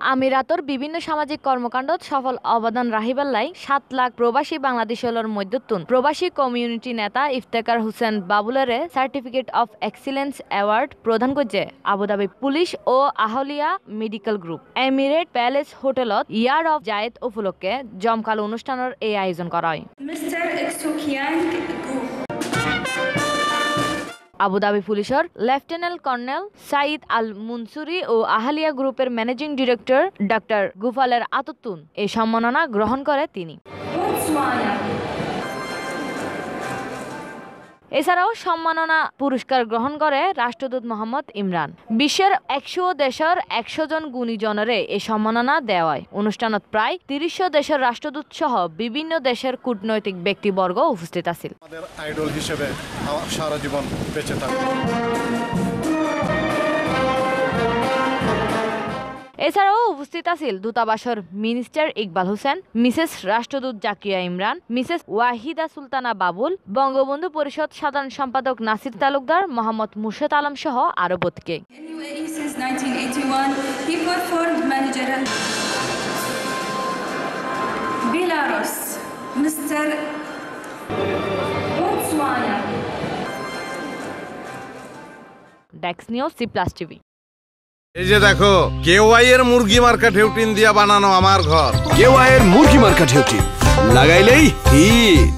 আমিরাতর বিভিন্ন সামাজিক কর্মকাণ্ডত সফল অবদান রাহিবাল্লাই সাত লাখ প্রবাসী বাংলাদেশের মধ্যতুন প্রবাসী কমিউনিটি নেতা ইফতেকার হোসেন বাবুলারে সার্টিফিকেট অফ এক্সিলেন্স অ্যাওয়ার্ড প্রদান করছে আবুধাবি পুলিশ ও Ahalia medical group. Emirate Palace হোটেলত ইয়ার অফ জায়েদ উপলক্ষে জমকাল অনুষ্ঠানের এই আয়োজন করা হয়. আবুধাবি পুলিশের lieutenant colonel Saeed Al Mansoori ও আহালিয়া গ্রুপের ম্যানেজিং ডিরেক্টর ডক্টর গুফালের আতত্তুন এই সম্মাননা গ্রহণ করে তিনি. এছাড়াও সম্মাননা পুরস্কার গ্রহণ করে রাষ্ট্রদূত মোহাম্মদ ইমরান। বিশ্বের একশো দেশের একশো জন গুণীজনরে এই সম্মাননা দেওয়ায়। অনুষ্ঠানত প্রায় তিরিশশো দেশের রাষ্ট্রদূত সহ বিভিন্ন দেশের কূটনৈতিক ব্যক্তিবর্গ উপস্থিত আছিল। আইডল হিসেবে সারা জীবন বেঁচে থাকবে। এছাড়াও উপস্থিত আছিল দূতাবাসের মিনিস্টার ইকবাল হোসেন মিসেস রাষ্ট্রদূত জাকিয়া ইমরান মিসেস ওয়াহিদা সুলতানা বাবুল বঙ্গবন্ধু পরিষদ সাধারণ সম্পাদক নাসির তালুকদার মোহাম্মদ মুর্শেদ আলম সহ আরও বোধকে In UAE since 1981, he performed managerial. Belarus. Mr. Botswana. ডেক্স নিউজ সি প্লাস টিভি এই যে দেখো কেওয়াই এর মুরগি মার্কা ঢেউটিন দিয়া বানানো আমার ঘর। কেওয়াইয়ের মুরগি মার্কা ঢেউটি লাগাইলেই হিট